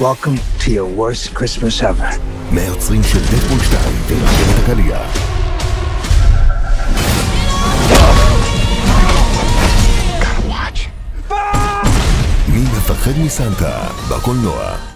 Welcome to your worst Christmas ever. מהיוצרים של דדפול 2 ורכבת הקליע. מי מפחד מסנטה? בקולנוע.